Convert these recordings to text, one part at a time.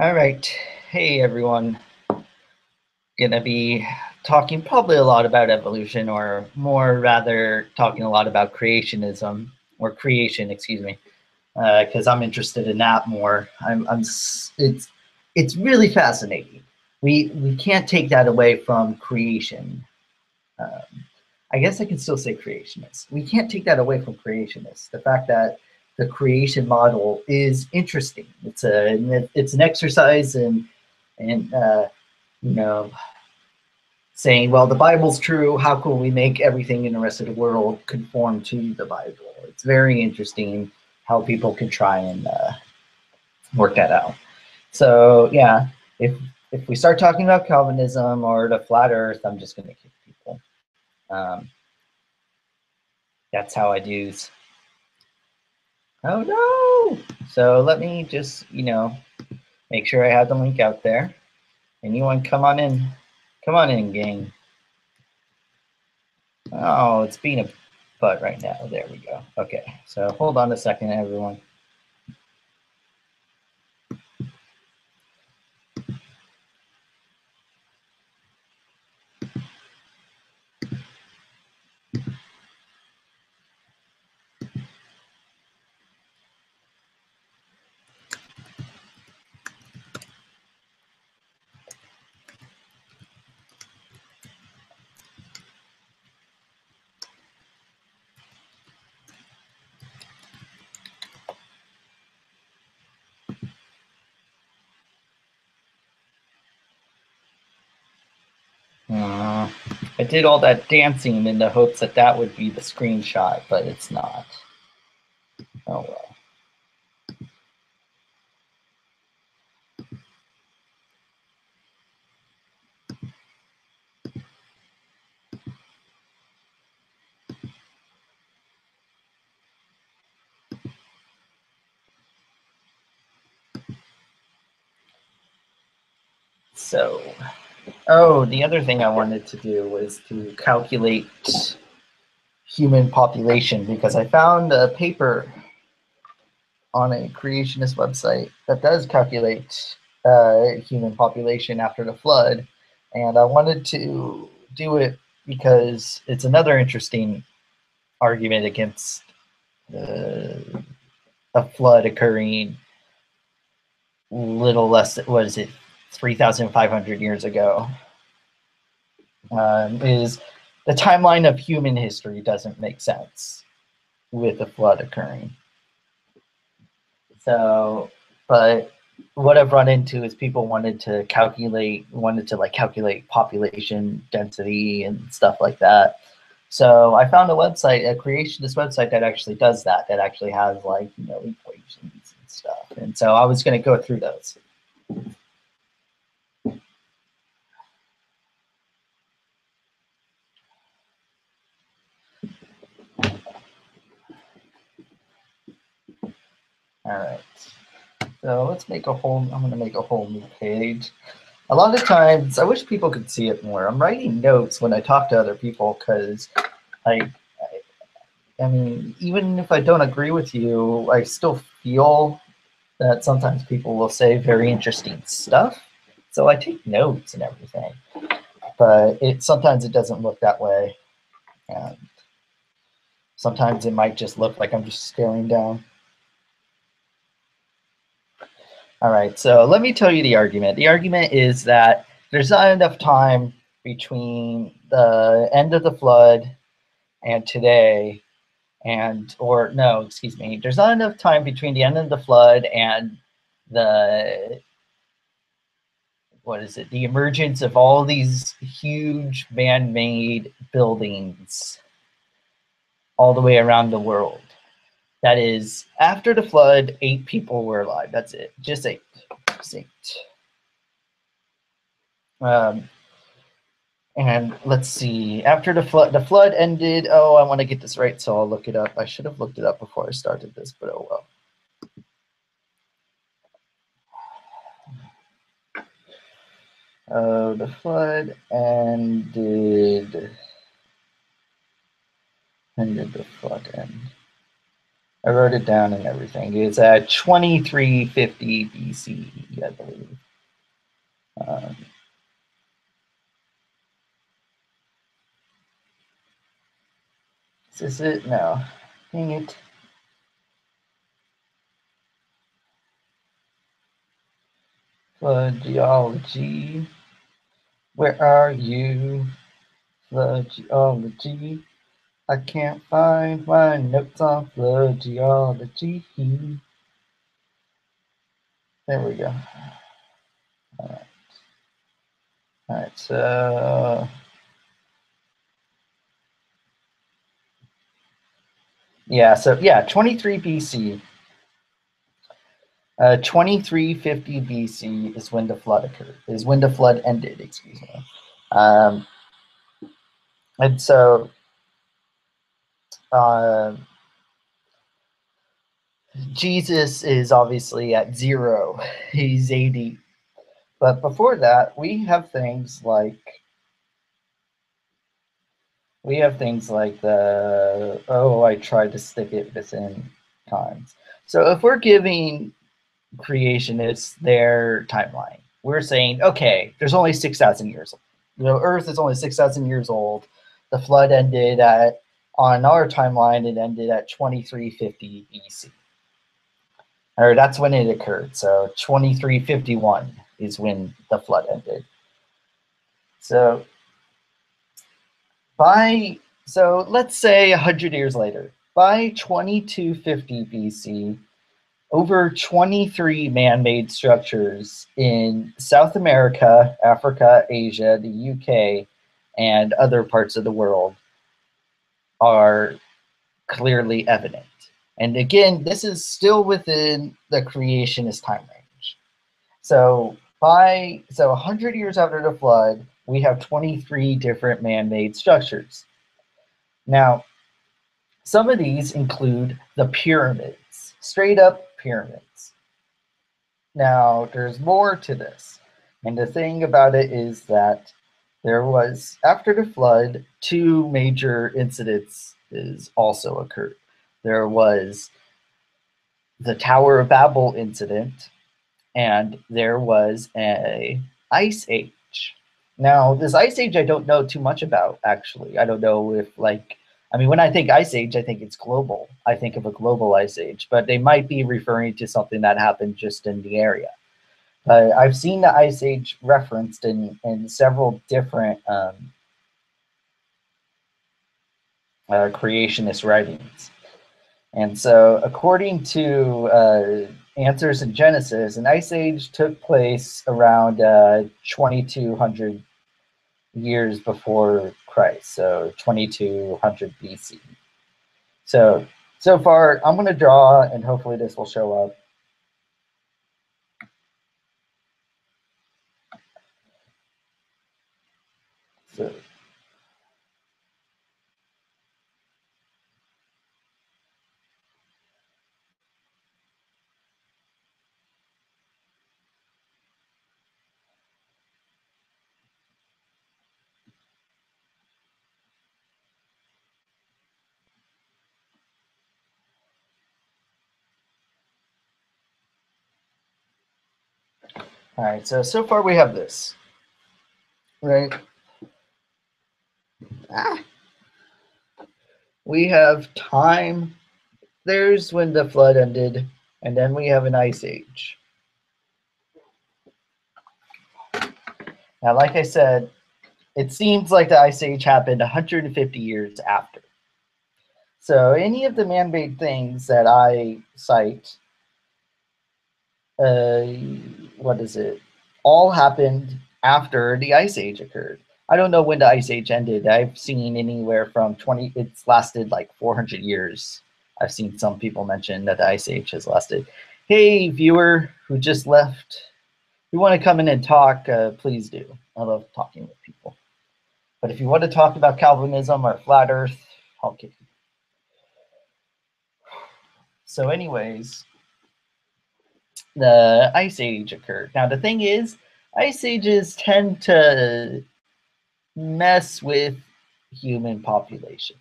All right. Hey, everyone. Gonna be talking probably a lot about evolution, or more rather, talking a lot about creationism or creation, excuse me, because uh, I'm interested in that more. I'm, I'm, it's, it's really fascinating. We, we can't take that away from creation. Um, I guess I can still say creationists. We can't take that away from creationists. The fact that the creation model is interesting. It's a it's an exercise in and uh, you know saying, well, the Bible's true. How can we make everything in the rest of the world conform to the Bible? It's very interesting how people can try and uh, work that out. So yeah, if if we start talking about Calvinism or the flat Earth, I'm just going to kick people. Um, that's how I do Oh no! So let me just, you know, make sure I have the link out there. Anyone come on in. Come on in, gang. Oh, it's being a butt right now. There we go. Okay, so hold on a second, everyone. Uh, I did all that dancing in the hopes that that would be the screenshot, but it's not. Oh well. So Oh, the other thing I wanted to do was to calculate human population because I found a paper on a creationist website that does calculate uh, human population after the flood. And I wanted to do it because it's another interesting argument against uh, a flood occurring little less, what is it, 3,500 years ago um, is the timeline of human history doesn't make sense with a flood occurring. So, but what I've run into is people wanted to calculate, wanted to like calculate population density and stuff like that. So I found a website, a creationist website that actually does that, that actually has like, you know, equations and stuff. And so I was going to go through those. All right. So let's make a whole, I'm to make a whole new page. A lot of times, I wish people could see it more. I'm writing notes when I talk to other people because I, I mean, even if I don't agree with you, I still feel that sometimes people will say very interesting stuff. So I take notes and everything, but it sometimes it doesn't look that way. And sometimes it might just look like I'm just staring down. All right, so let me tell you the argument. The argument is that there's not enough time between the end of the flood and today and or no excuse me there's not enough time between the end of the flood and the what is it the emergence of all these huge man-made buildings all the way around the world that is, after the flood, eight people were alive. That's it. Just eight. Just eight. Um, and let's see. After the flood, the flood ended. Oh, I want to get this right, so I'll look it up. I should have looked it up before I started this, but oh well. Uh, the flood ended. When did the flood end? I wrote it down and everything. It's at 2350 BC, I believe. Um, is this it? No. Dang it. Flood geology. Where are you? Flood geology. I can't find my notes on flood geology. There we go. All right. All right, so yeah, so yeah, 23 BC. Uh, 2350 BC is when the flood occurred, is when the flood ended, excuse me. Um, and so uh, Jesus is obviously at zero, he's 80. But before that, we have things like we have things like the oh, I tried to stick it within times. So if we're giving creationists their timeline, we're saying, okay, there's only 6,000 years old. You know, Earth is only 6,000 years old. The flood ended at, on our timeline, it ended at 2350 BC. Or that's when it occurred. So 2351 is when the flood ended. So by so let's say 100 years later, by 2250 BC, over 23 man-made structures in South America, Africa, Asia, the UK, and other parts of the world are clearly evident. And again, this is still within the creationist time range. So by so 100 years after the flood, we have 23 different man-made structures. Now, some of these include the pyramids, straight up pyramids. Now, there's more to this. And the thing about it is that there was, after the flood, two major incidents is also occurred. There was the Tower of Babel incident, and there was a ice age. Now, this ice age I don't know too much about actually. I don't know if like I mean when I think ice age I think it's global. I think of a global ice age, but they might be referring to something that happened just in the area. But I've seen the ice age referenced in in several different um, uh, creationist writings. And so according to uh, answers in Genesis, an ice age took place around uh, 2200 years before Christ, so 2200 BC. So, so far, I'm going to draw, and hopefully this will show up. So, All right, so so far we have this, right? Ah. We have time. There's when the flood ended, and then we have an ice age. Now, like I said, it seems like the ice age happened 150 years after. So any of the man-made things that I cite uh, what is it? All happened after the ice age occurred. I don't know when the ice age ended. I've seen anywhere from 20, it's lasted like 400 years. I've seen some people mention that the ice age has lasted. Hey, viewer who just left, if you want to come in and talk, uh, please do. I love talking with people. But if you want to talk about Calvinism or flat earth, I'll kick you. So anyways, the ice age occurred. Now the thing is, ice ages tend to mess with human populations.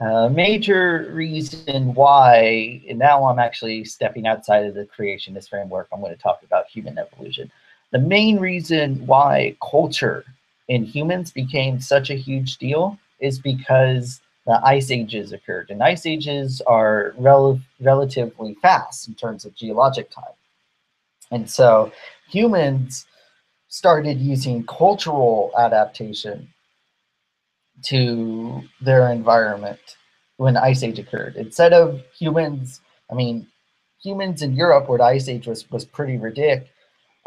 A major reason why, and now I'm actually stepping outside of the creationist framework, I'm going to talk about human evolution. The main reason why culture in humans became such a huge deal is because the ice ages occurred. And ice ages are rel relatively fast in terms of geologic time. And so humans started using cultural adaptation to their environment when ice age occurred. Instead of humans, I mean, humans in Europe where the ice age was, was pretty ridiculous,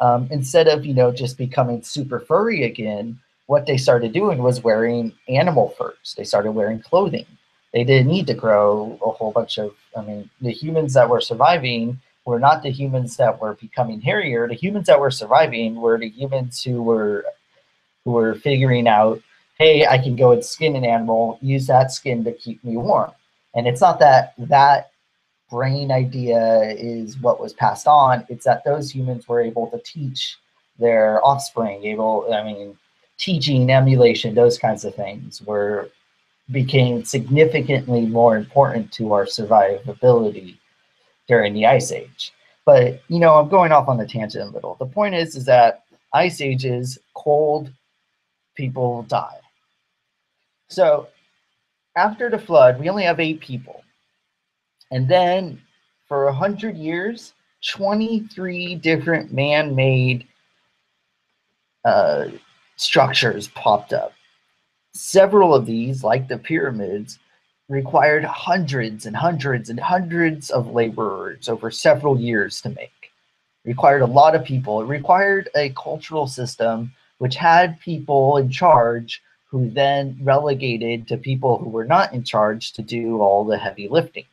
um, instead of, you know, just becoming super furry again, what they started doing was wearing animal furs. They started wearing clothing. They didn't need to grow a whole bunch of, I mean, the humans that were surviving were not the humans that were becoming hairier. The humans that were surviving were the humans who were who were figuring out, hey, I can go and skin an animal, use that skin to keep me warm. And it's not that that brain idea is what was passed on. It's that those humans were able to teach their offspring, able, I mean, teaching, emulation, those kinds of things were became significantly more important to our survivability during the ice age. But you know, I'm going off on the tangent a little. The point is, is that ice ages, cold, people die. So after the flood, we only have eight people. And then for a hundred years, 23 different man-made uh, structures popped up. Several of these, like the pyramids, required hundreds and hundreds and hundreds of laborers over several years to make. It required a lot of people. It required a cultural system which had people in charge who then relegated to people who were not in charge to do all the heavy lifting.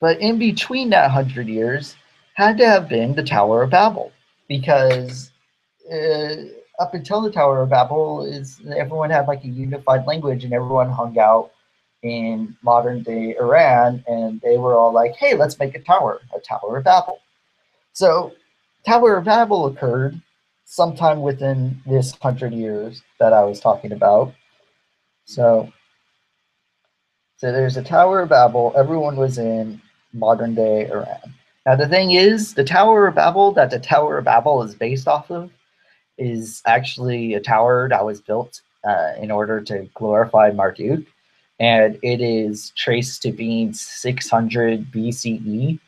But in between that hundred years had to have been the Tower of Babel because uh, up until the Tower of Babel is everyone had like a unified language and everyone hung out in modern day Iran and they were all like, hey, let's make a tower, a Tower of Babel. So Tower of Babel occurred sometime within this hundred years that I was talking about. So, so there's a Tower of Babel, everyone was in modern day Iran. Now the thing is, the Tower of Babel that the Tower of Babel is based off of is actually a tower that was built uh, in order to glorify Marduk. And it is traced to being 600 BCE,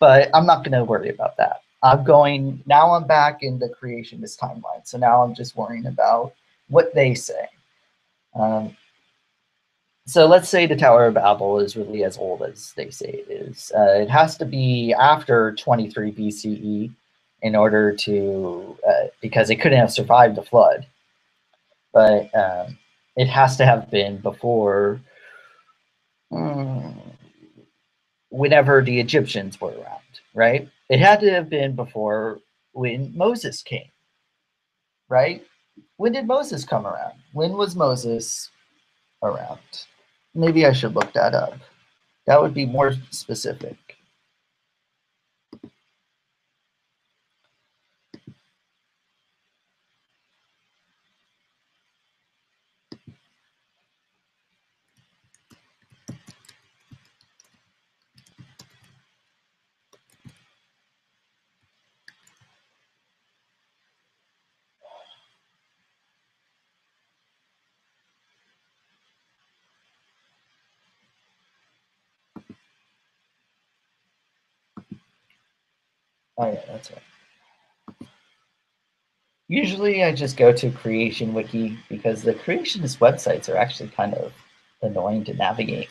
but I'm not going to worry about that. I'm going, now I'm back in the creationist timeline. So now I'm just worrying about what they say. Um, so let's say the Tower of Babel is really as old as they say it is. Uh, it has to be after 23 BCE in order to, uh, because it couldn't have survived the flood. But um, it has to have been before, um, whenever the Egyptians were around, right? It had to have been before when Moses came, right? When did Moses come around? When was Moses around? Maybe I should look that up. That would be more specific. Oh yeah, that's right. Usually I just go to Creation Wiki because the creationist websites are actually kind of annoying to navigate.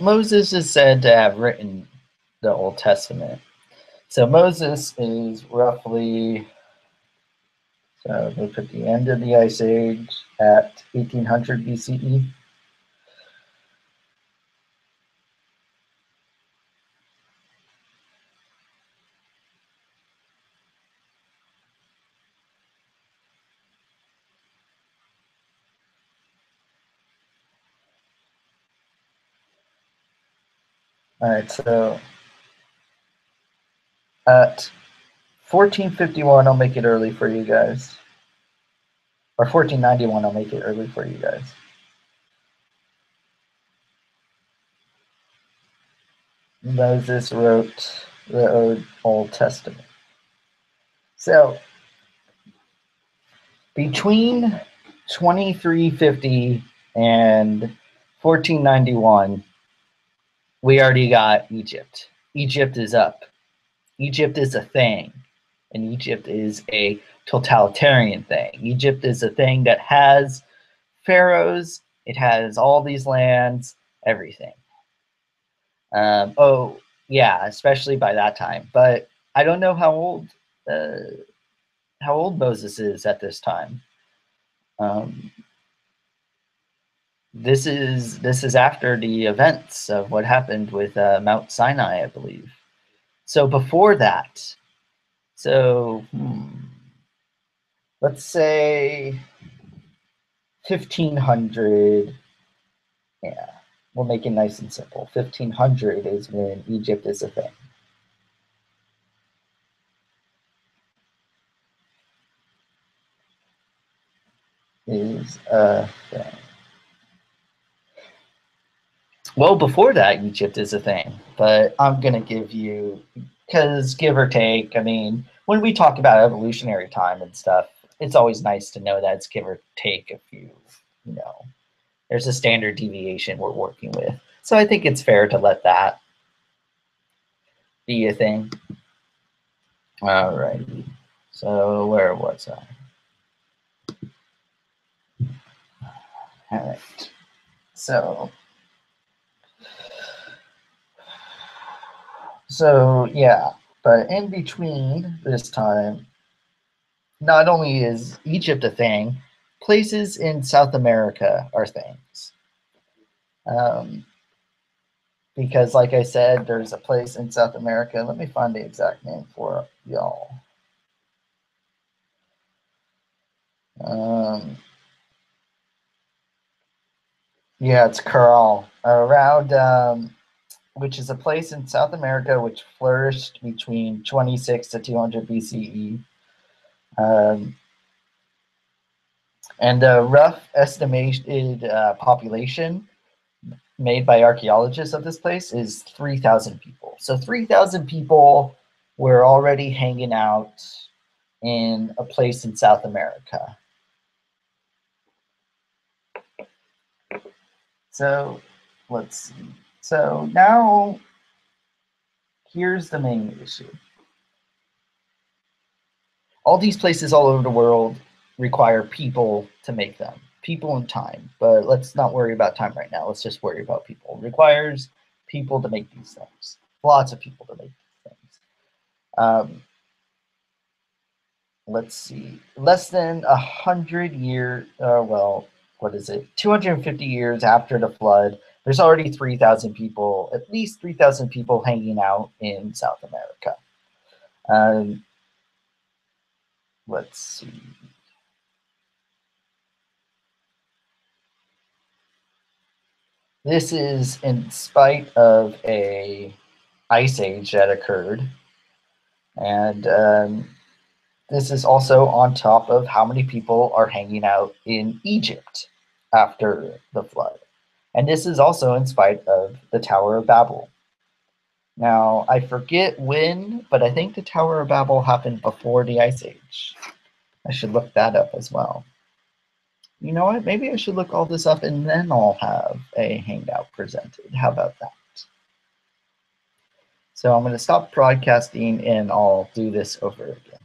Moses is said to have written the Old Testament. So Moses is roughly, so they put the end of the Ice Age at 1800 BCE. All right, so at 1451, I'll make it early for you guys. Or 1491, I'll make it early for you guys. Moses wrote the Old Testament. So, between 2350 and 1491, we already got Egypt. Egypt is up. Egypt is a thing, and Egypt is a totalitarian thing. Egypt is a thing that has pharaohs, it has all these lands, everything. Um, oh, yeah, especially by that time. But I don't know how old uh, how old Moses is at this time. Um, this is this is after the events of what happened with uh, Mount Sinai, I believe. So before that, so hmm, let's say 1500. Yeah, we'll make it nice and simple. 1500 is when Egypt is a thing. Is a thing. Well, before that, Egypt is a thing, but I'm going to give you, because give or take, I mean, when we talk about evolutionary time and stuff, it's always nice to know that it's give or take a few, you know, there's a standard deviation we're working with. So I think it's fair to let that be a thing. All righty. So where was I? All right. So So yeah, but in between this time, not only is Egypt a thing, places in South America are things. Um, because like I said, there's a place in South America. Let me find the exact name for y'all. Um, yeah, it's Caral. Around um, which is a place in South America which flourished between 26 to 200 BCE. Um, and the rough estimated uh, population made by archaeologists of this place is 3,000 people. So 3,000 people were already hanging out in a place in South America. So let's see. So now here's the main issue. All these places all over the world require people to make them, people and time. But let's not worry about time right now. Let's just worry about people. It requires people to make these things. Lots of people to make these things. Um, let's see. Less than a hundred year, uh, well, what is it? 250 years after the flood, there's already 3,000 people, at least 3,000 people hanging out in South America. Um, let's see. This is in spite of a ice age that occurred. And um, this is also on top of how many people are hanging out in Egypt after the flood. And this is also in spite of the Tower of Babel. Now, I forget when, but I think the Tower of Babel happened before the Ice Age. I should look that up as well. You know what? Maybe I should look all this up and then I'll have a hangout presented. How about that? So I'm going to stop broadcasting and I'll do this over again.